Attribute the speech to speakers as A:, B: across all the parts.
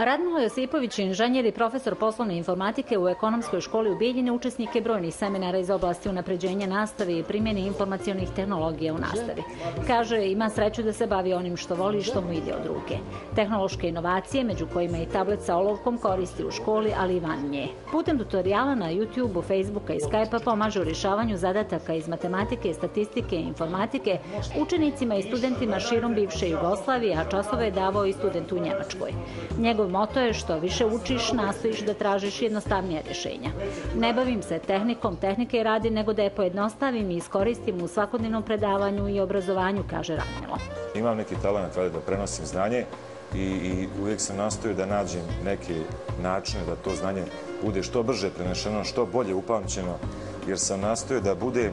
A: Radmilo Josipović, inženjer i profesor poslovne informatike u ekonomskoj školi u Bijeljini, učesnik je brojnih seminara iz oblasti unapređenja nastave i primjene informacijonih tehnologija u nastavi. Kaže, ima sreću da se bavi onim što voli i što mu ide od ruke. Tehnološke inovacije, među kojima i tablet sa olovkom, koristi u školi, ali i van nje. Putem tutoriala na YouTube-u, Facebooka i Skype-a pomaže u rješavanju zadataka iz matematike, statistike i informatike učenicima i studentima širom bivše Jugoslavije, a časove je davao i studentu u Njemačkoj. Njegov moto je što više učiš, nastojiš da tražiš jednostavnije rješenja. Ne bavim se tehnikom tehnike radi, nego da je pojednostavim i iskoristim u svakodnevnom predavanju i obrazovanju, kaže Radmilo.
B: Imam neki talent da prenosim znanje i, i uvijek sam nastojio da nađem neke načine da to znanje bude što brže prenešeno, što bolje upamćeno, jer sam nastojio da bude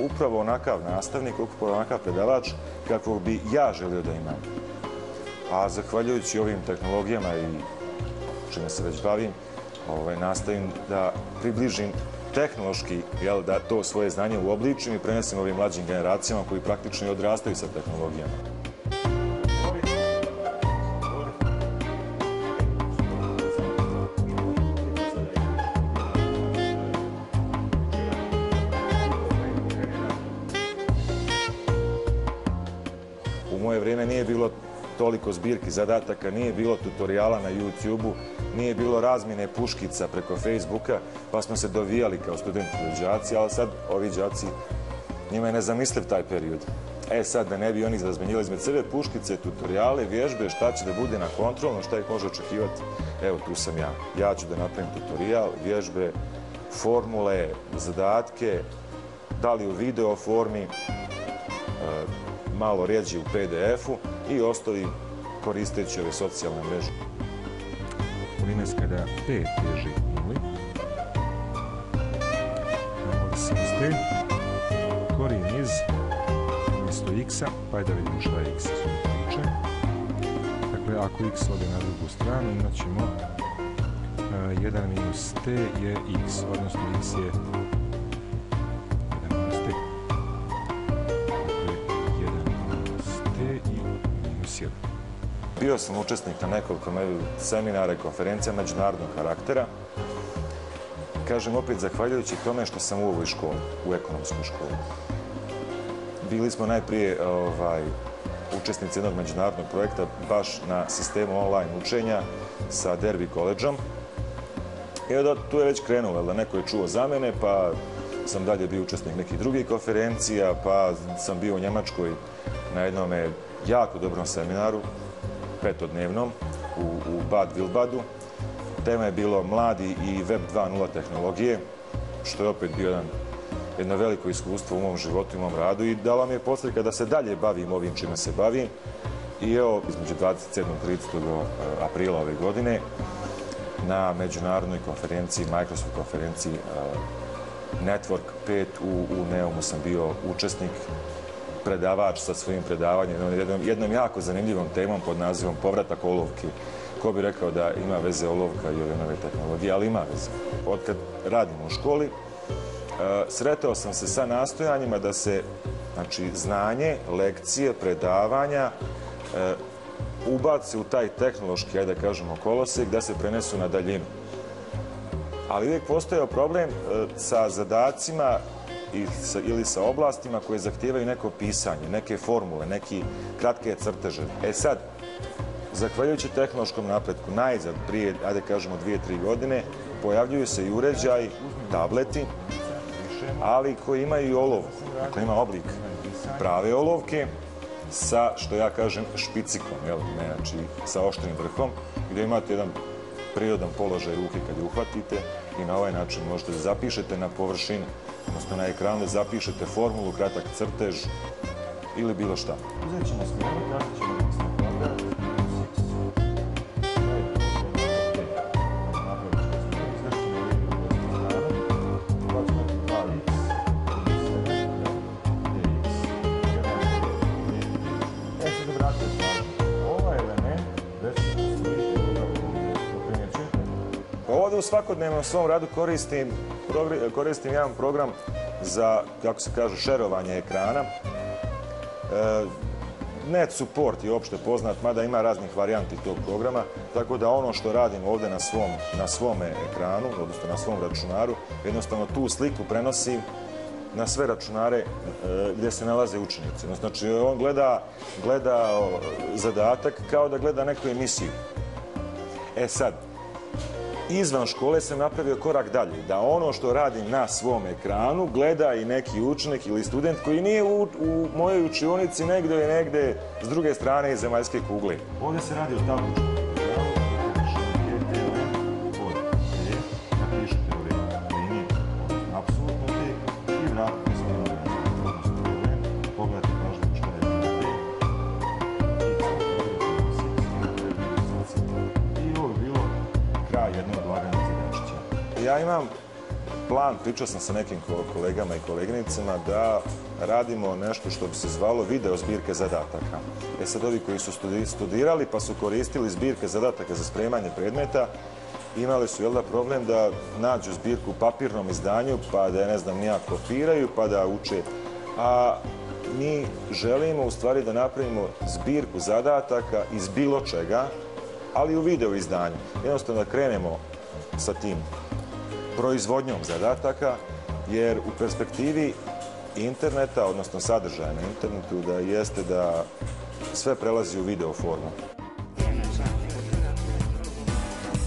B: upravo onakav nastavnik, upravo onakav predavač kakvog bi ja želio da imam. A zahvaljujući ovim tehnologijama i čime se već bavim, ovaj, nastavim da približim tehnološki, jel, da to svoje znanje uobličim i prenesem ovim mlađim generacijama koji praktično i odrastaju sa tehnologijama. U moje vrijeme nije bilo toliko zbirki zadataka, nije bilo tutoriala na YouTube-u, nije bilo razmjene puškica preko Facebooka, pa smo se dovijali kao studenti i džaci, ali sad ovi džaci, njima je nezamisliv taj period. E sad, da ne bi oni razmenjili izmed sebe puškice, tutoriale, vježbe, šta će da bude na kontrolno, šta ih može očekivati. Evo, tu sam ja. Ja ću da napravim tutorial, vježbe, formule, zadatke, da li u video formi, malo rijeđi u PDF-u i ostali koristeći ove socijalne mreže.
C: Polines kada p teži nuli, sinus t, korijen iz umjesto x-a, pa da vidimo šta je x priče. Dakle, ako x ode na drugu stranu, imat ćemo 1 minus t je x, odnosno x je
B: Bio sam učesnik na nekoliko seminara i konferencija međunarodnog karaktera. Kažem opet, zahvaljujući tome što sam u ovoj školi, u ekonomskoj školi. Bili smo najprije ovaj, učesnici jednog međunarodnog projekta baš na sistemu online učenja sa Derby Collegeom. I onda tu je već krenulo, da neko je čuo za mene, pa sam dalje bio učesnik nekih drugih konferencija, pa sam bio u Njemačkoj na jednom jako dobrom seminaru petodnevnom u, u Bad Wilbadu. Tema je bilo mladi i Web 2.0 tehnologije, što je opet bio jedan, jedno veliko iskustvo u mom životu i mom radu i dala mi je poslika da se dalje bavim ovim čime se bavim. I evo, između 27. i 30. Eh, aprila ove godine, na međunarodnoj konferenciji, Microsoft konferenciji eh, Network 5 u, u Neumu sam bio učesnik predavač sa svojim predavanjem, jednom, jednom jako zanimljivom temom pod nazivom Povratak olovki. Ko bi rekao da ima veze olovka i ove nove tehnologije, ali ima veze. Od kad radim u školi, e, sretao sam se sa nastojanjima da se znači, znanje, lekcije, predavanja e, ubaci u taj tehnološki, ajde da kažemo, kolosek, da se prenesu na daljinu. Ali uvijek postojao problem e, sa zadacima ili sa oblastima koje zahtijevaju neko pisanje, neke formule, neki kratke crteže. E sad, zahvaljujući tehnološkom napretku, najzad prije, ajde kažemo, dvije, tri godine, pojavljuju se i uređaj, tableti, ali koji imaju i olovku, dakle ima oblik prave olovke sa, što ja kažem, špicikom, znači sa oštrim vrhom, gdje imate jedan prirodan položaj ruke kad je uhvatite i na ovaj način možete da zapišete na površini odnosno na ekranu zapišete formulu, kratak crtež ili bilo šta. Uzet ćemo smjenu, tražit ćemo u svakodnevnom svom radu koristim koristim jedan program za, kako se kaže, šerovanje ekrana. E, net support je opšte poznat, mada ima raznih varijanti tog programa, tako da ono što radim ovde na svom, na svome ekranu, odnosno na svom računaru, jednostavno tu sliku prenosim na sve računare e, gdje se nalaze učenici. Znači, on gleda, gleda zadatak kao da gleda neku emisiju. E sad, izvan škole sam napravio korak dalje, da ono što radim na svom ekranu gleda i neki učenik ili student koji nije u, u mojoj učionici negde i negde s druge strane zemaljske kugle. Ovdje se radi o tabličnom Ja imam plan, pričao sam sa nekim kolegama i koleginicama, da radimo nešto što bi se zvalo video zbirke zadataka. E sad, ovi koji su studirali pa su koristili zbirke zadataka za spremanje predmeta, imali su jel da, problem da nađu zbirku u papirnom izdanju, pa da je, ne znam, nija kopiraju, pa da uče. A mi želimo u stvari da napravimo zbirku zadataka iz bilo čega, ali u video izdanju. Jednostavno da krenemo sa tim proizvodnjom zadataka, jer u perspektivi interneta, odnosno sadržaja na internetu, da jeste da sve prelazi u video formu.